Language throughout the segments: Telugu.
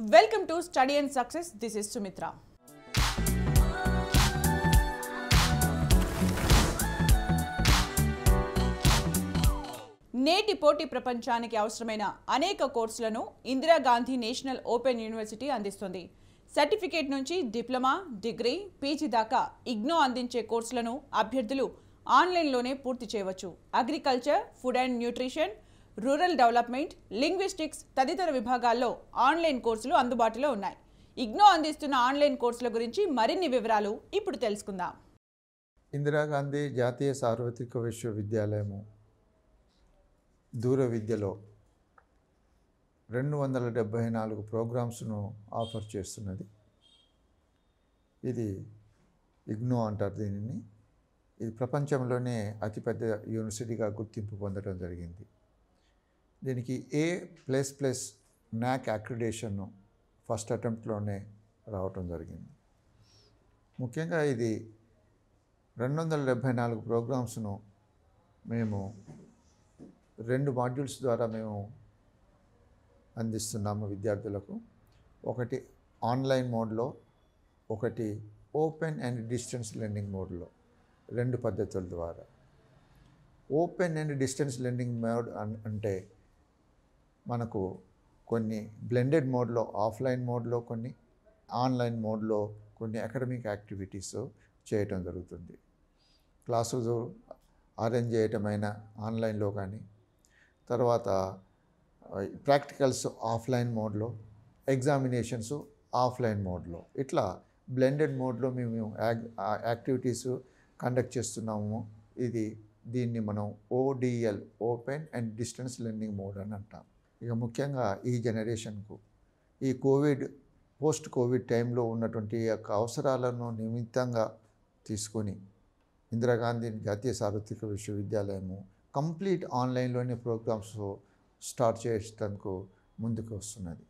Welcome to study and success this is Sumitra నేటి పోటీ ప్రపంచానికి అవసరమైన అనేక కోర్సులను ఇందిరాగాంధీ నేషనల్ ఓపెన్ యూనివర్సిటీ అందిస్తుంది. సర్టిఫికేట్ నుంచి డిప్లొమా డిగ్రీ పీజీ దాకా ఇగ్నో అందించే కోర్సులను అభ్యర్థులు ఆన్లైన్లోనే పూర్తి చేయవచ్చు. Agriculture food and nutrition rural development linguistics తదితర విభాగాల్లో ఆన్లైన్ కోర్సులు అందుబాటులో ఉన్నాయి. ఇగ్నో అందిస్తున్న ఆన్లైన్ కోర్సుల గురించి మరిన్ని వివరాలు ఇప్పుడు తెలుసుకుందాం. ఇందిరాగాంధీ జాతీయ సార్వత్రిక విశ్వవిద్యాలయము దూర విద్యలో రెండు వందల డెబ్భై నాలుగు ప్రోగ్రామ్స్ను ఆఫర్ చేస్తున్నది. ఇది ఇగ్నో అంటారు దీనిని. ఇది ప్రపంచంలోనే అతిపెద్ద యూనివర్సిటీగా గుర్తింపు పొందడం జరిగింది. దీనికి A plus plus NAAC accreditation first అటెంప్ట్లోనే రావటం జరిగింది. ముఖ్యంగా ఇది రెండు వందల డెబ్భై నాలుగు ప్రోగ్రామ్స్ను మేము రెండు మాడ్యూల్స్ ద్వారా మేము అందిస్తున్నాము విద్యార్థులకు. ఒకటి ఆన్లైన్ మోడ్లో ఒకటి ఓపెన్ అండ్ డిస్టెన్స్ లెర్నింగ్ మోడ్లో రెండు పద్ధతుల ద్వారా. Open and distance learning mode అంటే మనకు కొన్ని బ్లెండెడ్ మోడ్లో ఆఫ్లైన్ మోడ్లో కొన్ని ఆన్లైన్ మోడ్లో కొన్ని అకాడమిక్ యాక్టివిటీస్ చేయటం జరుగుతుంది. క్లాసులు అరేంజ్ చేయటమైన ఆన్లైన్లో కానీ తర్వాత ప్రాక్టికల్స్ ఆఫ్లైన్ మోడ్లో ఎగ్జామినేషన్స్ ఆఫ్లైన్ మోడ్లో ఇట్లా బ్లెండెడ్ మోడ్లో మేము యాక్ యాక్టివిటీస్ కండక్ట్ చేస్తున్నాము. ఇది దీన్ని మనం ODL open and distance learning mode అని అంటాం. ఇక ముఖ్యంగా ఈ జనరేషన్కు. ఈ కోవిడ్ పోస్ట్ కోవిడ్ టైంలో ఉన్నటువంటి యొక్క అవసరాలను నిమిత్తంగా తీసుకొని ఇందిరాగాంధీ జాతీయ సార్వత్రిక విశ్వవిద్యాలయము కంప్లీట్ ఆన్లైన్లోనే ప్రోగ్రామ్స్ స్టార్ట్ చేయడానికి ముందుకు వస్తున్నది.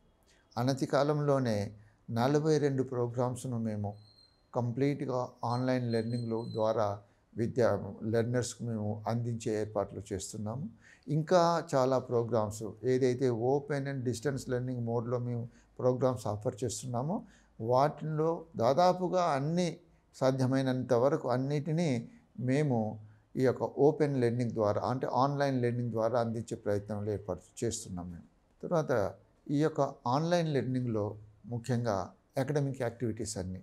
అనతి కాలంలోనే నలభై రెండు ప్రోగ్రామ్స్ను మేము కంప్లీట్గా ఆన్లైన్ లెర్నింగ్లో ద్వారా విద్యా లెర్నర్స్కి మేము అందించే ఏర్పాట్లు చేస్తున్నాము. ఇంకా చాలా ప్రోగ్రామ్స్ ఏదైతే ఓపెన్ అండ్ డిస్టెన్స్ లెర్నింగ్ మోడ్లో మేము ప్రోగ్రామ్స్ ఆఫర్ చేస్తున్నామో వాటిలో దాదాపుగా అన్ని సాధ్యమైనంత వరకు అన్నిటినీ మేము ఈ యొక్క ఓపెన్ లెర్నింగ్ ద్వారా అంటే ఆన్లైన్ లెర్నింగ్ ద్వారా అందించే ప్రయత్నంలో ఏర్పాటు చేస్తున్నాం మేము. తర్వాత ఈ యొక్క ఆన్లైన్ లెర్నింగ్లో ముఖ్యంగా అకాడమిక్ యాక్టివిటీస్ అన్నీ.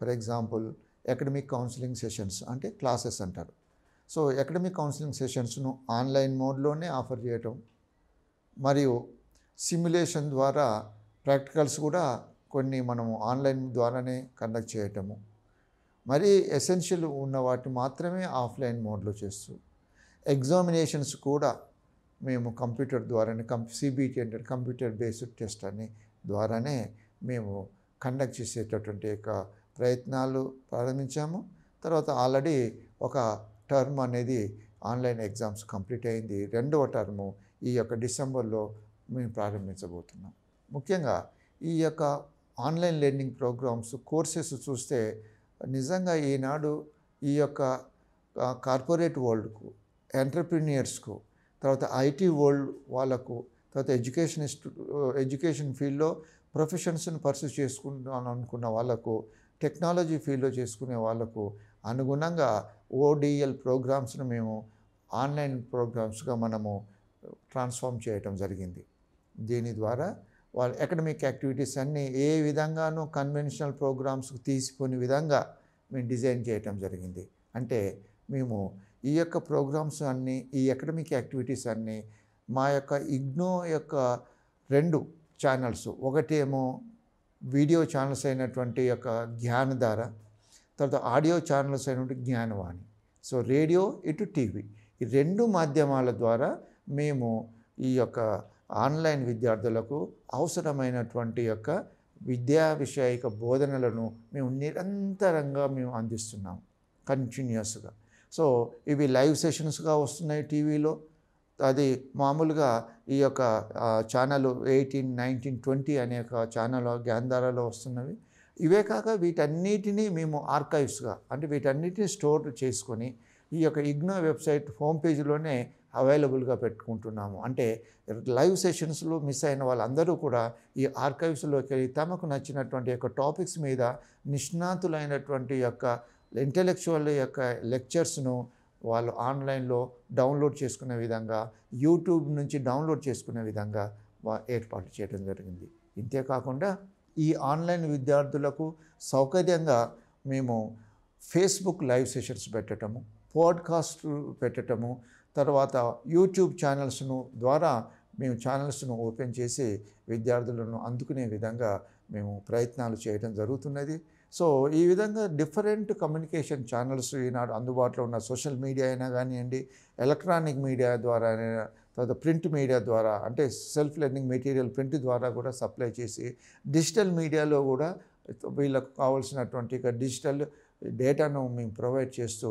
For example academic counselling sessions అంటే క్లాసెస్ అంటారు. సో అకాడమిక్ కౌన్సిలింగ్ సెషన్స్ను ఆన్లైన్ మోడ్లోనే ఆఫర్ చేయటం మరియు సిమ్యులేషన్ ద్వారా ప్రాక్టికల్స్ కూడా కొన్ని మనము ఆన్లైన్ ద్వారానే కండక్ట్ చేయటము. మరి ఎసెన్షియల్ ఉన్న వాటిని మాత్రమే ఆఫ్లైన్ మోడ్లో చేస్తూ ఎగ్జామినేషన్స్ కూడా మేము కంప్యూటర్ ద్వారానే కం సిబిటి అంటే కంప్యూటర్ బేస్డ్ టెస్ట్ అని ద్వారానే మేము కండక్ట్ చేసేటటువంటి యొక్క ప్రయత్నాలు ప్రారంభించాము. తర్వాత ఆల్రెడీ ఒక టర్మ్ అనేది ఆన్లైన్ ఎగ్జామ్స్ కంప్లీట్ అయింది. రెండవ టర్ము ఈ యొక్క డిసెంబర్లో మేము ప్రారంభించబోతున్నాం. ముఖ్యంగా ఈ యొక్క ఆన్లైన్ లెర్నింగ్ ప్రోగ్రామ్స్ కోర్సెస్ చూస్తే నిజంగా ఈనాడు ఈ యొక్క కార్పొరేట్ వరల్డ్కు ఎంటర్ప్రీనియర్స్కు తర్వాత ఐటీ వరల్డ్ వాళ్ళకు తర్వాత ఎడ్యుకేషనిస్ట్ ఎడ్యుకేషన్ ఫీల్డ్లో ప్రొఫెషన్స్ని పర్సూ చేసుకుంటాను అనుకున్న వాళ్ళకు టెక్నాలజీ ఫీల్డ్లో చేసుకునే వాళ్ళకు అనుగుణంగా ఓడిఎల్ ప్రోగ్రామ్స్ను మేము ఆన్లైన్ ప్రోగ్రామ్స్గా మనము ట్రాన్స్ఫార్మ్ చేయటం జరిగింది. దీని ద్వారా వాళ్ళ అకాడమిక్ యాక్టివిటీస్ అన్నీ ఏ విధంగానూ కన్వెన్షనల్ ప్రోగ్రామ్స్కి తీసుకుని విధంగా మేము డిజైన్ చేయటం జరిగింది. అంటే మేము ఈ యొక్క ప్రోగ్రామ్స్ అన్నీ ఈ అకాడమిక్ యాక్టివిటీస్ అన్నీ మా యొక్క ఇగ్నో యొక్క రెండు ఛానల్స్ ఒకటేమో వీడియో ఛానల్స్ అయినటువంటి యొక్క జ్ఞానధార తర్వాత ఆడియో ఛానల్స్ అయినటువంటి జ్ఞానవాణి. సో రేడియో ఇటు టీవీ. ఈ రెండు మాధ్యమాల ద్వారా మేము ఈ యొక్క ఆన్లైన్ విద్యార్థులకు అవసరమైనటువంటి యొక్క విద్యా విషయక బోధనలను మేము నిరంతరంగా మేము అందిస్తున్నాం. కంటిన్యూస్గా సో ఇవి లైవ్ సెషన్స్గా వస్తున్నాయి టీవీలో. అది మామూలుగా ఈ యొక్క ఛానల్ ఎయిటీన్ నైన్టీన్ ట్వంటీ అనే ఒక ఛానల్ గ్యాంధారాలో వస్తున్నవి. ఇవే కాక వీటన్నిటినీ మేము ఆర్కైవ్స్గా అంటే వీటన్నిటిని స్టోర్ చేసుకొని ఈ యొక్క ఇగ్నో వెబ్సైట్ హోమ్ పేజీలోనే అవైలబుల్గా పెట్టుకుంటున్నాము. అంటే లైవ్ సెషన్స్లో మిస్ అయిన వాళ్ళందరూ కూడా ఈ ఆర్కైవ్స్లోకి వెళ్ళి తమకు నచ్చినటువంటి యొక్క టాపిక్స్ మీద నిష్ణాతులైనటువంటి యొక్క ఇంటెలెక్చువల్ యొక్క లెక్చర్స్ను వాళ్ళు ఆన్లైన్లో డౌన్లోడ్ చేసుకునే విధంగా యూట్యూబ్ నుంచి డౌన్లోడ్ చేసుకునే విధంగా వా- ఏర్పాటు చేయడం జరిగింది. ఇంతేకాకుండా ఈ ఆన్లైన్ విద్యార్థులకు సౌకర్యంగా మేము ఫేస్బుక్ లైవ్ సెషన్స్ పెట్టడము పాడ్కాస్ట్ పెట్టడము తర్వాత యూట్యూబ్ ఛానల్స్ను ద్వారా మేము ఛానల్స్ను ఓపెన్ చేసి విద్యార్థులను అందుకునే విధంగా మేము ప్రయత్నాలు చేయడం జరుగుతున్నది. సో ఈ విధంగా డిఫరెంట్ కమ్యూనికేషన్ ఛానల్స్ ఈనాడు అందుబాటులో ఉన్న సోషల్ మీడియా అయినా కానివ్వండి ఎలక్ట్రానిక్ మీడియా ద్వారా అయినా, తర్వాత ప్రింట్ మీడియా ద్వారా అంటే సెల్ఫ్ లెర్నింగ్ మెటీరియల్ ప్రింట్ ద్వారా కూడా సప్లై చేసి డిజిటల్ మీడియాలో కూడా వీళ్ళకు కావాల్సినటువంటి ఇక డిజిటల్ డేటాను మేము ప్రొవైడ్ చేస్తూ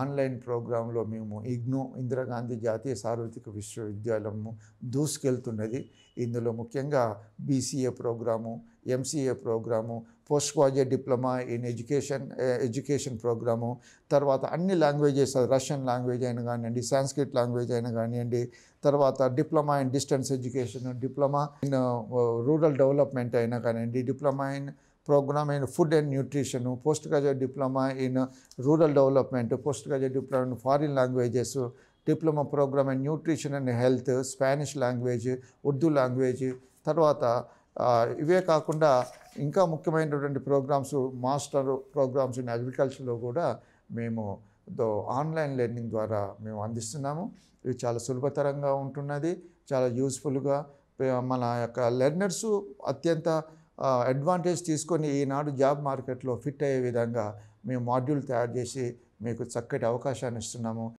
ఆన్లైన్ ప్రోగ్రాంలో మేము ఇగ్నో ఇందిరాగాంధీ జాతీయ సార్వత్రిక విశ్వవిద్యాలయము దూసుకెళ్తున్నది. ఇందులో ముఖ్యంగా BCA programme MCA programme post graduate diploma in education education programme తర్వాత అన్ని లాంగ్వేజెస్ రష్యన్ లాంగ్వేజ్ అయినా కానివ్వండి సాంస్క్రిట్ లాంగ్వేజ్ అయినా కానివ్వండి తర్వాత diploma in distance education diploma in rural development అయినా కానివ్వండి diploma in programme in food and nutrition post graduate diploma in rural development post graduate diploma in foreign languages diploma programme in nutrition and health Spanish language Urdu language తర్వాత ఇవే కాకుండా ఇంకా ముఖ్యమైనటువంటి ప్రోగ్రామ్స్ మాస్టర్ ప్రోగ్రామ్స్ ఇన్ అగ్రికల్చర్లో కూడా మేము దో ఆన్లైన్ లెర్నింగ్ ద్వారా మేము అందిస్తున్నాము. ఇవి చాలా సులభతరంగా ఉంటున్నది చాలా యూస్ఫుల్గా. మన యొక్క లెర్నర్సు అత్యంత అడ్వాంటేజ్ తీసుకొని ఈనాడు జాబ్ మార్కెట్లో ఫిట్ అయ్యే విధంగా మేము మాడ్యూల్ తయారు చేసి మీకు చక్కటి అవకాశాన్ని ఇస్తున్నాము.